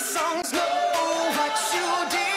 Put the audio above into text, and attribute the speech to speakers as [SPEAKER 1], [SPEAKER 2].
[SPEAKER 1] songs know what you did.